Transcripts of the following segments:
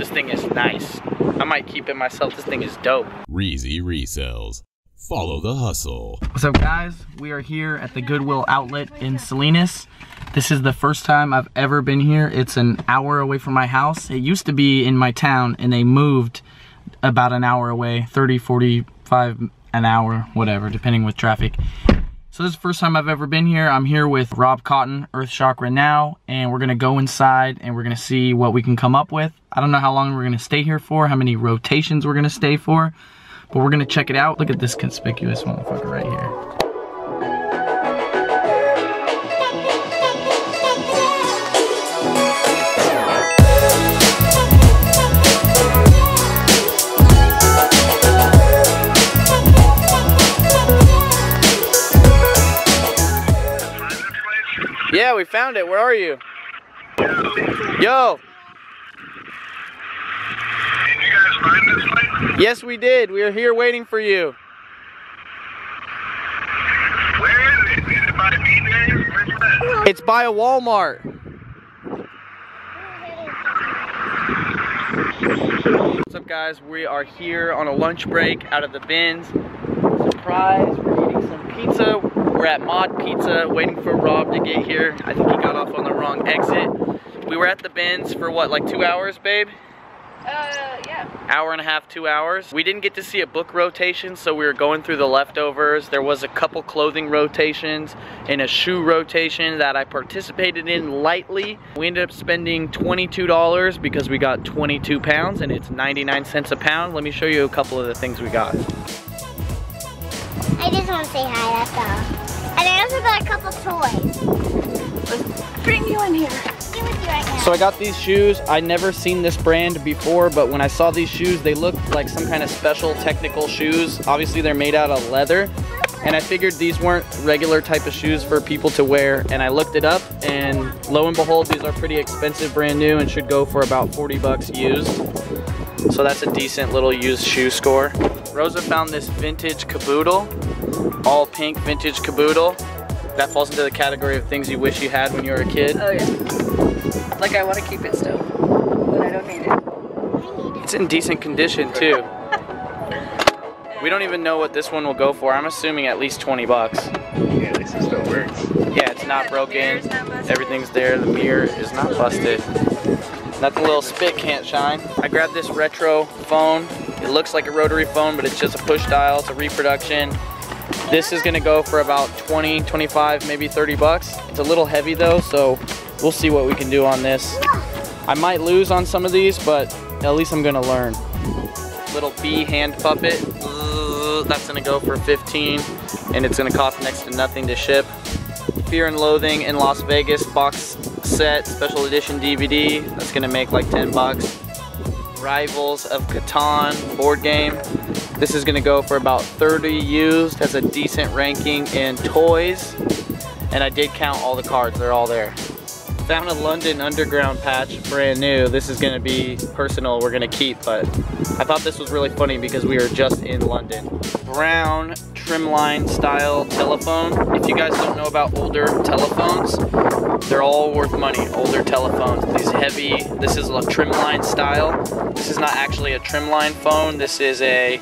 This thing is nice. I might keep it myself. This thing is dope. Reezy Resells. Follow the hustle. What's up guys? We are here at the Goodwill outlet in Salinas. This is the first time I've ever been here. It's an hour away from my house. It used to be in my town and they moved about an hour away, 30, 45 an hour, whatever, depending with traffic. So this is the first time I've ever been here. I'm here with Rob Cotton, Earth Chakra Now, and we're gonna go inside and we're gonna see what we can come up with. I don't know how long we're gonna stay here for, how many rotations we're gonna stay for, but we're gonna check it out. Look at this conspicuous motherfucker right here. Yeah, we found it. Where are you? Yo. Did you guys find this place? Yes, we did. We are here waiting for you. Where is it? Is it by? Where's? It's by a Walmart. What's up, guys? We are here on a lunch break out of the bins. Surprise, we're eating some pizza. We're at Mod Pizza waiting for Rob to get here. I think he got off on the wrong exit. We were at the bins for what, like two hours, babe? Uh, yeah. hour and a half, two hours. We didn't get to see a book rotation, so we were going through the leftovers. There was a couple clothing rotations and a shoe rotation that I participated in lightly. We ended up spending $22 because we got 22 pounds and it's 99 cents a pound. Let me show you a couple of the things we got. I just want to say hi, that's all. And I also got a couple toys. Bring you in here. Give with you right. So I got these shoes. I never seen this brand before, but when I saw these shoes, they looked like some kind of special technical shoes. Obviously they're made out of leather. And I figured these weren't regular type of shoes for people to wear. And I looked it up and lo and behold, these are pretty expensive brand new and should go for about 40 bucks used. So that's a decent little used shoe score. Rosa found this vintage caboodle, all pink vintage caboodle. That falls into the category of things you wish you had when you were a kid. Oh, yeah. Like, I want to keep it still, but I don't need it. It's in decent condition too. We don't even know what this one will go for. I'm assuming at least 20 bucks. Yeah, at least it still works. Yeah, it's not broken. not. Everything's there. The mirror is not busted. Nothing little spit can't shine. I grabbed this retro phone. It looks like a rotary phone, but it's just a push dial. It's a reproduction. This is gonna go for about 20, 25, maybe 30 bucks. It's a little heavy though, so we'll see what we can do on this. I might lose on some of these, but at least I'm gonna learn. Little bee hand puppet. That's gonna go for 15, and it's gonna cost next to nothing to ship. Fear and Loathing in Las Vegas box set, special edition DVD. That's gonna make like 10 bucks. Rivals of Catan board game. This is gonna go for about 30 used, has a decent ranking in toys. And I did count all the cards, they're all there. Found a London Underground patch, brand new. This is gonna be personal, we're gonna keep, but I thought this was really funny because we were just in London. Brown trimline style telephone. If you guys don't know about older telephones, they're all worth money, older telephones. These heavy, this is a trimline style. This is not actually a trimline phone, this is a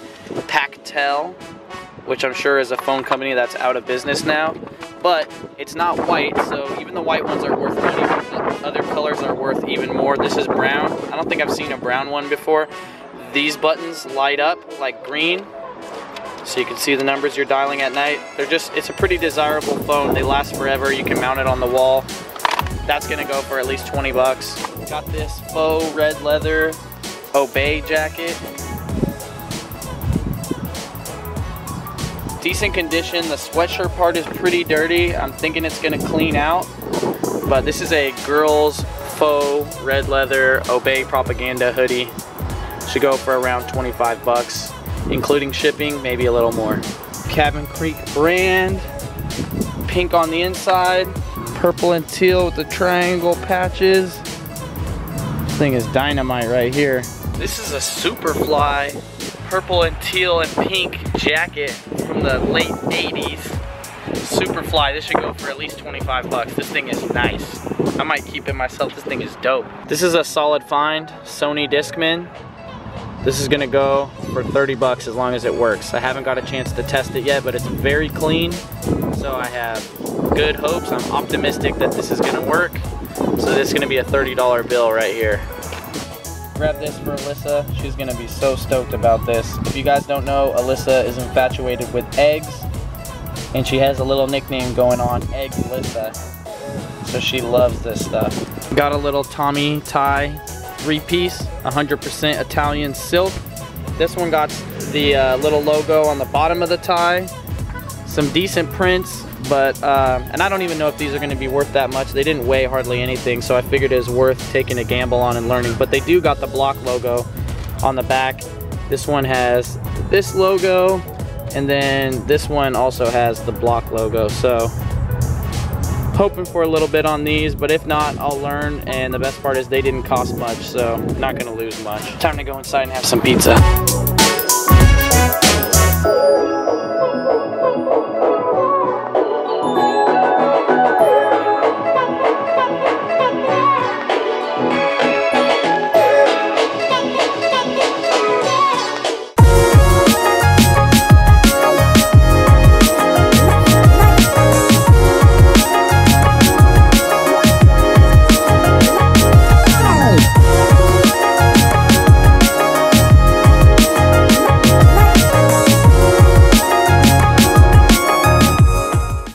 Pactel, which I'm sure is a phone company that's out of business now. But it's not white, so even the white ones are worth money. The other colors are worth even more. This is brown. I don't think I've seen a brown one before. These buttons light up like green, so you can see the numbers you're dialing at night. They're just, it's a pretty desirable phone. They last forever. You can mount it on the wall. That's gonna go for at least 20 bucks. Got this faux red leather Obey jacket. Decent condition. The sweatshirt part is pretty dirty. I'm thinking it's gonna clean out. But this is a girl's faux red leather Obey propaganda hoodie. Should go for around 25 bucks, including shipping, maybe a little more. Cabin Creek brand, pink on the inside, purple and teal with the triangle patches. This thing is dynamite right here. This is a Superfly purple and teal and pink jacket from the late 80s. Superfly, this should go for at least 25 bucks. This thing is nice. I might keep it myself, this thing is dope. This is a solid find, Sony Discman. This is gonna go for 30 bucks as long as it works. I haven't got a chance to test it yet, but it's very clean. So I have good hopes. I'm optimistic that this is gonna work. So this is gonna be a $30 bill right here. Grab this for Alyssa. She's gonna be so stoked about this. If you guys don't know, Alyssa is infatuated with eggs and she has a little nickname going on, Egg Alyssa. So she loves this stuff. Got a little Tommy tie three piece, 100% Italian silk. This one got the uh, little logo on the bottom of the tie. Some decent prints, but, uh, and I don't even know if these are gonna be worth that much. They didn't weigh hardly anything, so I figured it was worth taking a gamble on and learning. But they do got the block logo on the back. This one has this logo, and then this one also has the block logo. So hoping for a little bit on these, but if not, I'll learn. And the best part is they didn't cost much, so not gonna lose much. Time to go inside and have some pizza.